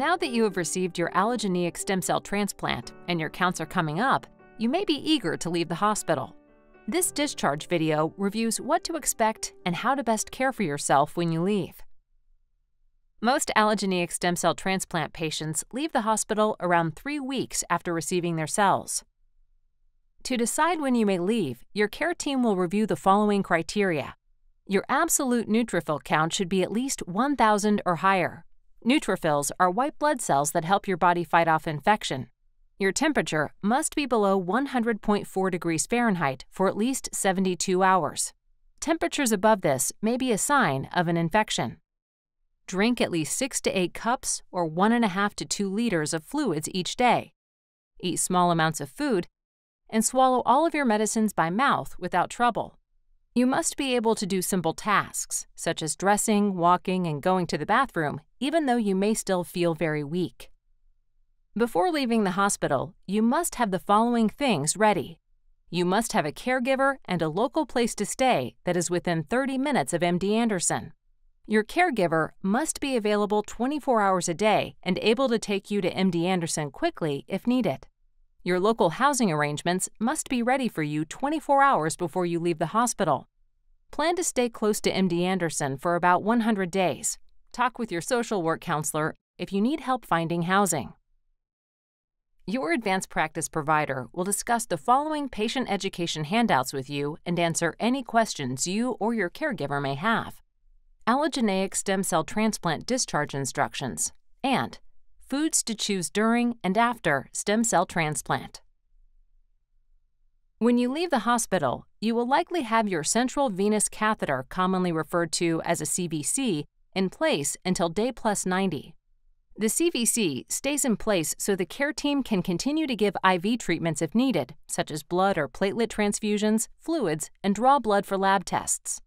Now that you have received your allogeneic stem cell transplant and your counts are coming up, you may be eager to leave the hospital. This discharge video reviews what to expect and how to best care for yourself when you leave. Most allogeneic stem cell transplant patients leave the hospital around three weeks after receiving their cells. To decide when you may leave, your care team will review the following criteria. Your absolute neutrophil count should be at least 1,000 or higher. Neutrophils are white blood cells that help your body fight off infection. Your temperature must be below 100.4 degrees Fahrenheit for at least 72 hours. Temperatures above this may be a sign of an infection. Drink at least 6 to 8 cups or 1.5 to 2 liters of fluids each day. Eat small amounts of food and swallow all of your medicines by mouth without trouble. You must be able to do simple tasks, such as dressing, walking, and going to the bathroom, even though you may still feel very weak. Before leaving the hospital, you must have the following things ready. You must have a caregiver and a local place to stay that is within 30 minutes of MD Anderson. Your caregiver must be available 24 hours a day and able to take you to MD Anderson quickly if needed. Your local housing arrangements must be ready for you 24 hours before you leave the hospital. Plan to stay close to MD Anderson for about 100 days. Talk with your social work counselor if you need help finding housing. Your advanced practice provider will discuss the following patient education handouts with you and answer any questions you or your caregiver may have. Allogeneic stem cell transplant discharge instructions and foods to choose during and after stem cell transplant. When you leave the hospital, you will likely have your central venous catheter, commonly referred to as a CVC, in place until day plus 90. The CVC stays in place so the care team can continue to give IV treatments if needed, such as blood or platelet transfusions, fluids, and draw blood for lab tests.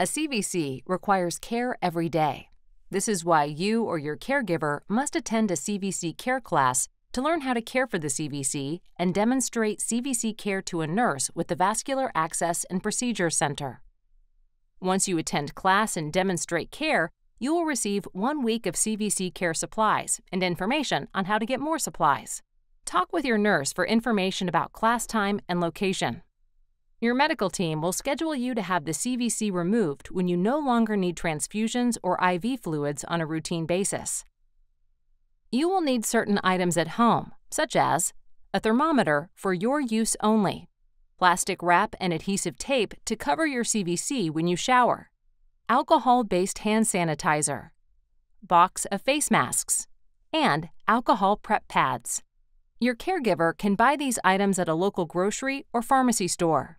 A CVC requires care every day. This is why you or your caregiver must attend a CVC care class to learn how to care for the CVC and demonstrate CVC care to a nurse with the Vascular Access and Procedure Center. Once you attend class and demonstrate care, you will receive one week of CVC care supplies and information on how to get more supplies. Talk with your nurse for information about class time and location. Your medical team will schedule you to have the CVC removed when you no longer need transfusions or IV fluids on a routine basis. You will need certain items at home, such as a thermometer for your use only, plastic wrap and adhesive tape to cover your CVC when you shower, alcohol based hand sanitizer, box of face masks, and alcohol prep pads. Your caregiver can buy these items at a local grocery or pharmacy store.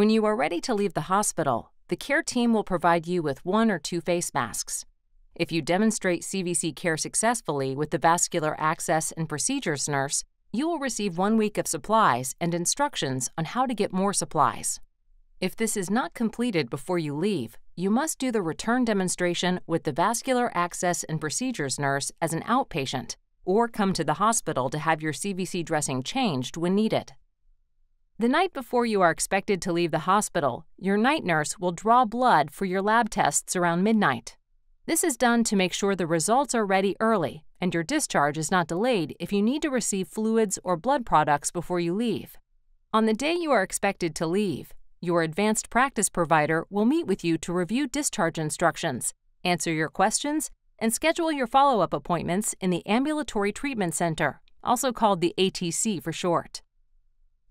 When you are ready to leave the hospital, the care team will provide you with one or two face masks. If you demonstrate CVC care successfully with the vascular access and procedures nurse, you will receive one week of supplies and instructions on how to get more supplies. If this is not completed before you leave, you must do the return demonstration with the vascular access and procedures nurse as an outpatient, or come to the hospital to have your CVC dressing changed when needed. The night before you are expected to leave the hospital, your night nurse will draw blood for your lab tests around midnight. This is done to make sure the results are ready early and your discharge is not delayed if you need to receive fluids or blood products before you leave. On the day you are expected to leave, your advanced practice provider will meet with you to review discharge instructions, answer your questions, and schedule your follow up appointments in the Ambulatory Treatment Center, also called the ATC for short.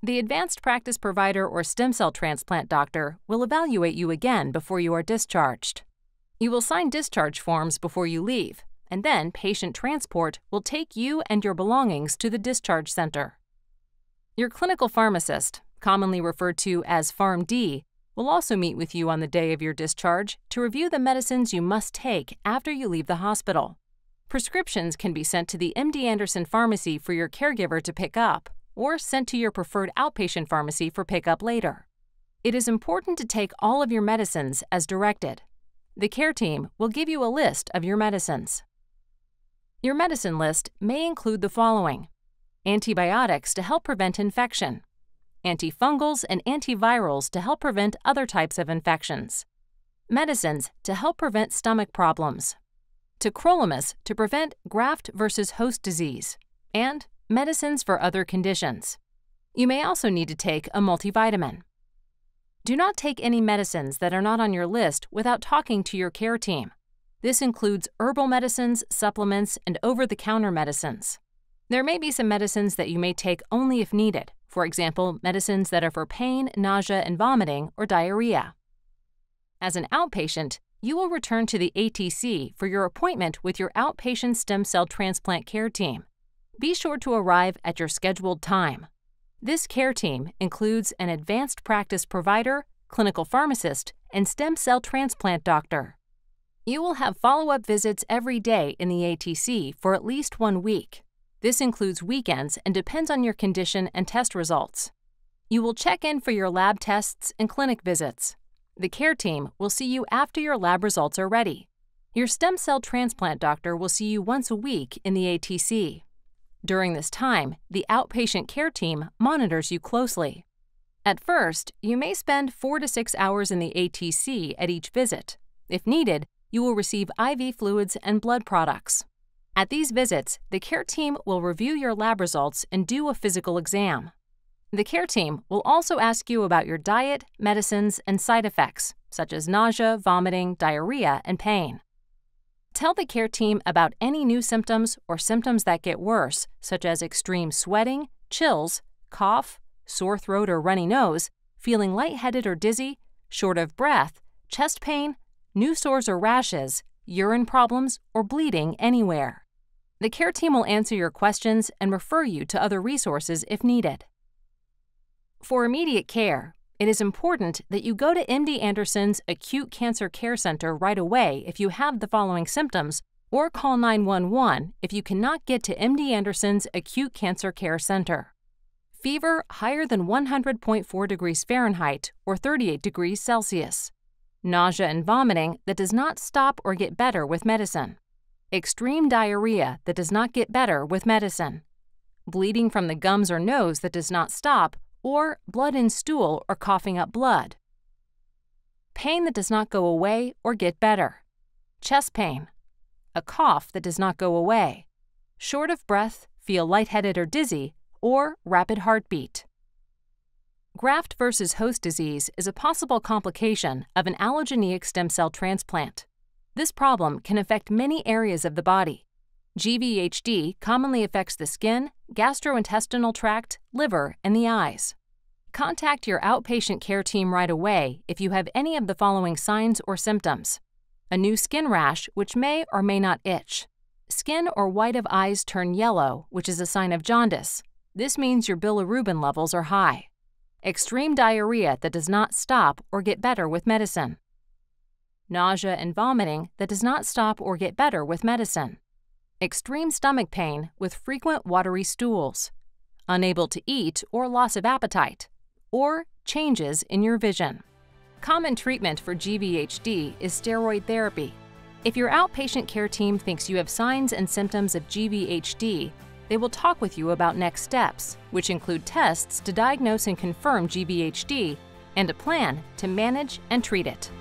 The advanced practice provider or stem cell transplant doctor will evaluate you again before you are discharged. You will sign discharge forms before you leave, and then patient transport will take you and your belongings to the discharge center. Your clinical pharmacist, commonly referred to as PharmD, will also meet with you on the day of your discharge to review the medicines you must take after you leave the hospital. Prescriptions can be sent to the MD Anderson pharmacy for your caregiver to pick up or sent to your preferred outpatient pharmacy for pickup later. It is important to take all of your medicines as directed. The care team will give you a list of your medicines. Your medicine list may include the following antibiotics to help prevent infection, antifungals and antivirals to help prevent other types of infections, medicines to help prevent stomach problems, tacrolimus to prevent graft versus host disease, and medicines for other conditions. You may also need to take a multivitamin. Do not take any medicines that are not on your list without talking to your care team. This includes herbal medicines, supplements, and over the counter medicines. There may be some medicines that you may take only if needed, for example, medicines that are for pain, nausea, and vomiting, or diarrhea. As an outpatient, you will return to the ATC for your appointment with your outpatient stem cell transplant care team. Be sure to arrive at your scheduled time. This care team includes an advanced practice provider, clinical pharmacist, and stem cell transplant doctor. You will have follow up visits every day in the ATC for at least one week. This includes weekends and depends on your condition and test results. You will check in for your lab tests and clinic visits. The care team will see you after your lab results are ready. Your stem cell transplant doctor will see you once a week in the ATC. During this time, the outpatient care team monitors you closely. At first, you may spend four to six hours in the ATC at each visit. If needed, you will receive IV fluids and blood products. At these visits, the care team will review your lab results and do a physical exam. The care team will also ask you about your diet, medicines, and side effects, such as nausea, vomiting, diarrhea, and pain. Tell the care team about any new symptoms or symptoms that get worse, such as extreme sweating, chills, cough, sore throat or runny nose, feeling lightheaded or dizzy, short of breath, chest pain, new sores or rashes, urine problems, or bleeding anywhere. The care team will answer your questions and refer you to other resources if needed. For immediate care, it is important that you go to MD Anderson's Acute Cancer Care Center right away if you have the following symptoms, or call 911 if you cannot get to MD Anderson's Acute Cancer Care Center. Fever higher than 100.4 degrees Fahrenheit or 38 degrees Celsius. Nausea and vomiting that does not stop or get better with medicine. Extreme diarrhea that does not get better with medicine. Bleeding from the gums or nose that does not stop or blood in stool or coughing up blood. Pain that does not go away or get better. Chest pain. A cough that does not go away. Short of breath, feel lightheaded or dizzy, or rapid heartbeat. Graft versus host disease is a possible complication of an allogeneic stem cell transplant. This problem can affect many areas of the body, GVHD commonly affects the skin, gastrointestinal tract, liver, and the eyes. Contact your outpatient care team right away if you have any of the following signs or symptoms a new skin rash, which may or may not itch, skin or white of eyes turn yellow, which is a sign of jaundice. This means your bilirubin levels are high. Extreme diarrhea that does not stop or get better with medicine. Nausea and vomiting that does not stop or get better with medicine extreme stomach pain with frequent watery stools, unable to eat or loss of appetite, or changes in your vision. Common treatment for GVHD is steroid therapy. If your outpatient care team thinks you have signs and symptoms of GVHD, they will talk with you about next steps, which include tests to diagnose and confirm GVHD and a plan to manage and treat it.